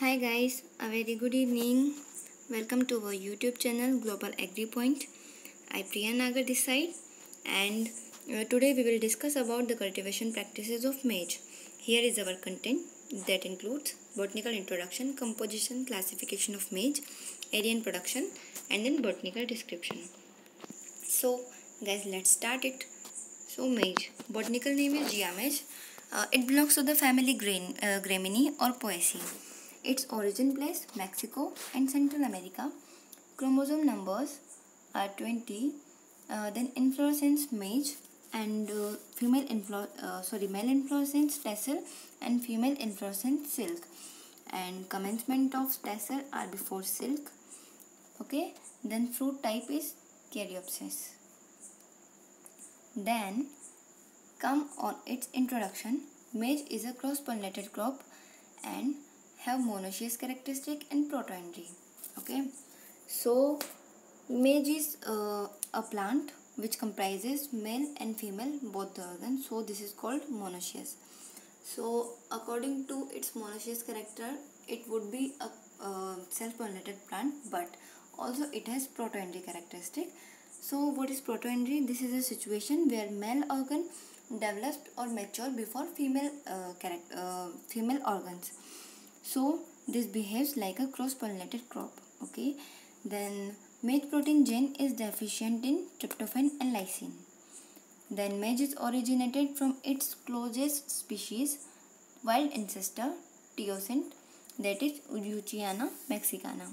Hi guys, a very good evening. Welcome to our YouTube channel Global Agri Point. I Priya Nagar this side and uh, today we will discuss about the cultivation practices of maize. Here is our content that includes botanical introduction, composition, classification of maize, area and production and then botanical description. So guys let's start it. So maize, botanical name is Zea mays. Uh, it belongs to the family Gramineae, uh, or Poaceae. Its origin place Mexico and Central America. Chromosome numbers are 20. Uh, then inflorescence maize and uh, female inflo uh, sorry male inflorescence tassel and female inflorescence silk. And commencement of tassel are before silk. Okay. Then fruit type is Caryopsis. Then come on its introduction. Maize is a cross-pollinated crop and have monoecious characteristic and protoandry. Okay, so maize is uh, a plant which comprises male and female both the organs. So this is called monoecious. So according to its monoecious character, it would be a uh, self-pollinated plant, but also it has protoandry characteristic. So what is protoandry? This is a situation where male organ developed or mature before female uh, uh, female organs so this behaves like a cross-pollinated crop okay? Then maize protein gene is deficient in tryptophan and lysine. Then maize is originated from its closest species wild ancestor teosinte that is Euchlaena mexicana.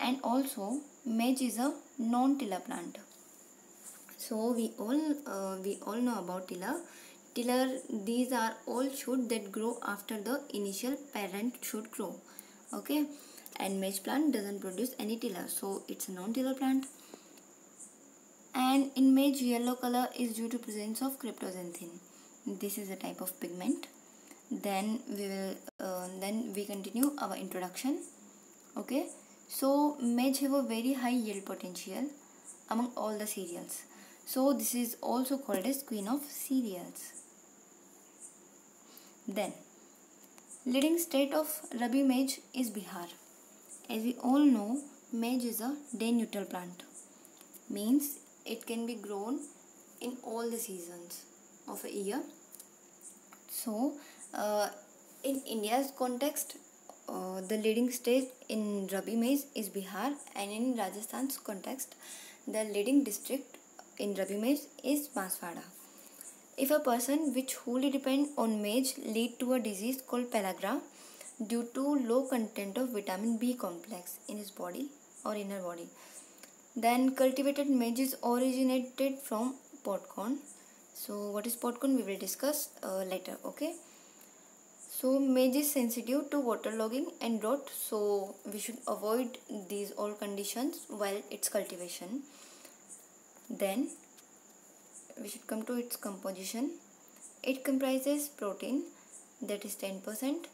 And also maize is a non-tiller plant. So we all uh, we all know about tiller tiller these are all shoot that grow after the initial parent should grow. Okay? And maize plant doesn't produce any tiller so it's a non-tiller plant. And in maize yellow color is due to presence of cryptoxanthin this is a type of pigment. Then we will uh, then we continue our introduction. Okay? So maize have a very high yield potential among all the cereals. So this is also called as queen of cereals then, leading state of Rabi maize is Bihar. As we all know, maize is a day neutral plant. Means it can be grown in all the seasons of a year. So, uh, in India's context, uh, the leading state in Rabi maize is Bihar and in Rajasthan's context, the leading district in Rabi maize is Banswara. If a person which wholly depend on maize lead to a disease called pellagra due to low content of vitamin B complex in his body or inner body, then cultivated maize is originated from popcorn. So what is popcorn we will discuss uh, later. Okay. So maize is sensitive to waterlogging and drought. So we should avoid these all conditions while its cultivation. Then we should come to its composition. It comprises protein that is 10%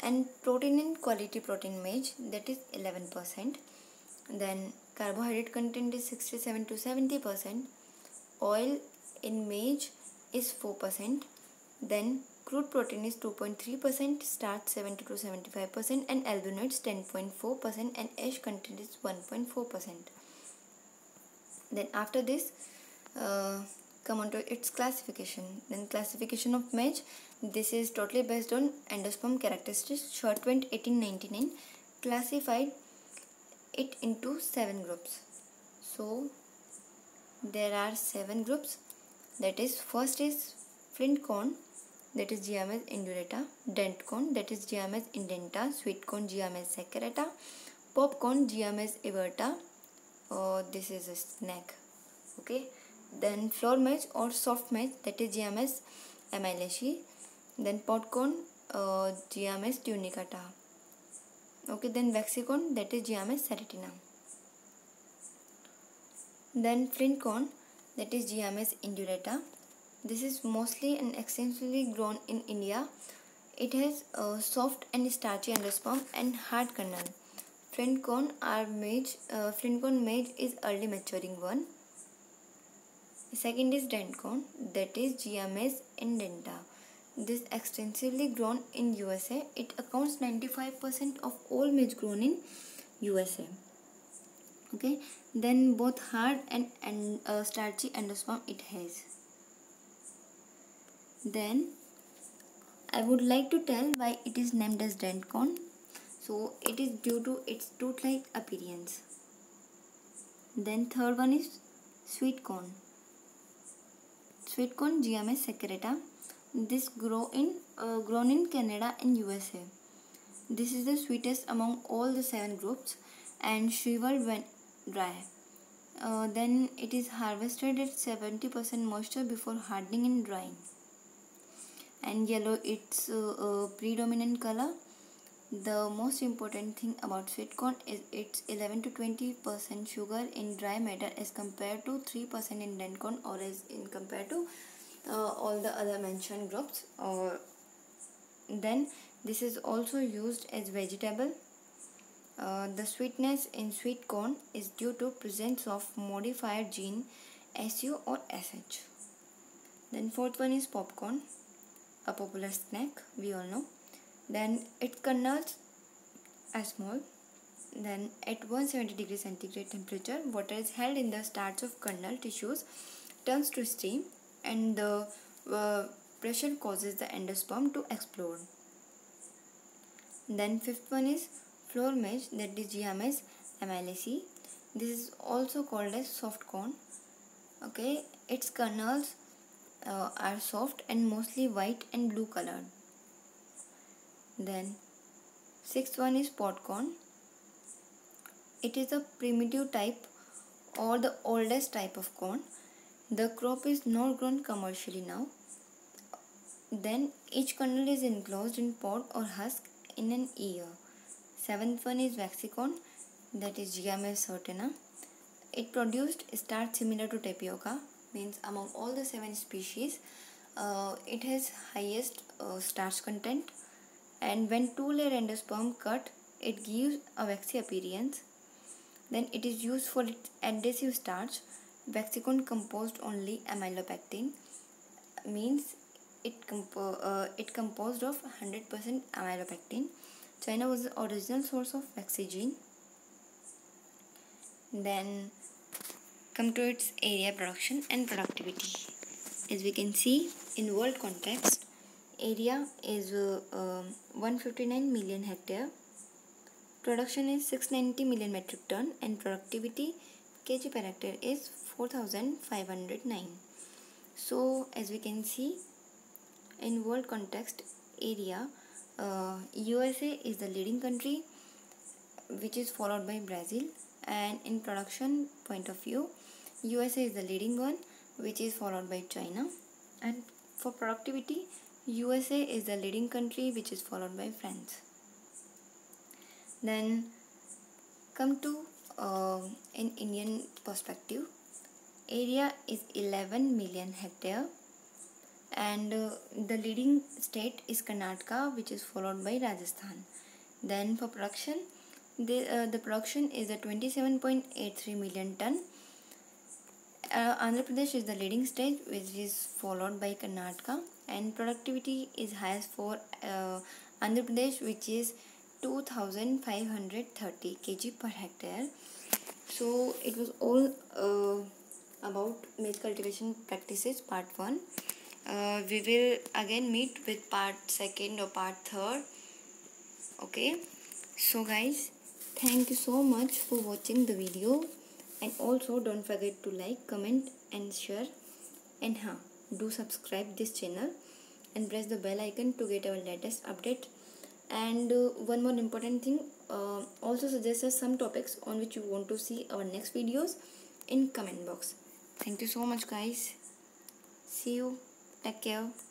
and protein in quality protein maize that is 11% then carbohydrate content is 67 to 70% oil in maize is 4% then crude protein is 2.3% starch 70 to 75% and albuminoids 10.4% and ash content is 1.4% then after this uh, come on to its classification. Then classification of maize this is totally based on endosperm characteristics Sturtevant 1899 classified it into seven groups. So there are seven groups. That is first is flint corn that is Zea mays indurata dent corn that is Zea mays indenta sweet corn Zea mays saccharata popcorn Zea mays everta oh this is a snack. Okay then flour maize or soft maize that is Zea mays amylaceae then popcorn uh, Zea mays tunicata okay then vaxicorn that is Zea mays ceratina then flint corn that is Zea mays indurata. This is mostly and extensively grown in India. It has a soft and starchy endosperm and hard kernel. Flint corn are maize uh, flint corn maize is early maturing one Second is dent corn that is Zea mays indenta. this extensively grown in USA. It accounts 95% of all maize grown in USA. Okay, then both hard and, and uh, starchy endosperm it has. Then I would like to tell why it is named as dent corn. So it is due to its tooth-like appearance. Then third one is sweet corn. Sweet corn GMS secreta. This grow in uh, grown in Canada and USA. This is the sweetest among all the seven groups and shriveled when dry. Uh, then it is harvested at 70% moisture before hardening and drying. And yellow its uh, predominant color the most important thing about sweet corn is its 11 to 20 percent sugar in dry matter as compared to 3 percent in dent corn or as in compared to all the other mentioned groups or then this is also used as vegetable. Uh, the sweetness in sweet corn is due to presence of modified gene SU or SH then fourth one is popcorn a popular snack we all know. Then it kernels are small then at 170 degree centigrade temperature water is held in the starch of kernel tissues turns to steam and the uh, pressure causes the endosperm to explode then fifth one is flour maize that is Zea mays amylaceae this is also called as soft corn okay its kernels uh, are soft and mostly white and blue colored then sixth one is popcorn. It is a primitive type or the oldest type of corn. The crop is not grown commercially now. Then each kernel is enclosed in pod or husk in an ear. Seventh one is Vaxicorn that is Zea mays ceratina. It produced starch similar to tapioca means among all the seven species uh, it has highest uh, starch content and when two layer endosperm cut it gives a waxy appearance then it is used for its adhesive starch Vaxicorn composed only amylopectin means it, compo uh, it composed of 100% amylopectin. China was the original source of Vaxigene. Then come to its area production and productivity. As we can see in world context area is uh, uh, 159 million hectare. Production is 690 million metric ton and productivity kg per hectare is 4509 so as we can see in world context area uh, USA is the leading country which is followed by Brazil. And in production point of view USA is the leading one which is followed by China. And for productivity USA is the leading country which is followed by France. Then come to uh, in Indian perspective area is 11 million hectare and uh, the leading state is Karnataka which is followed by Rajasthan. Then for production the, uh, the production is a 27.83 million ton. Uh, Andhra Pradesh is the leading state which is followed by Karnataka and productivity is highest for uh, Andhra Pradesh which is 2530 kg per hectare so it was all cultivation practices part 1 uh, we will again meet with part second or part third. Okay? So guys thank you so much for watching the video. And also don't forget to like comment and share. And huh do subscribe this channel and press the bell icon to get our latest update. And uh, one more important thing uh, also suggest us some topics on which you want to see our next videos in comment box thank you so much guys. See you. Take care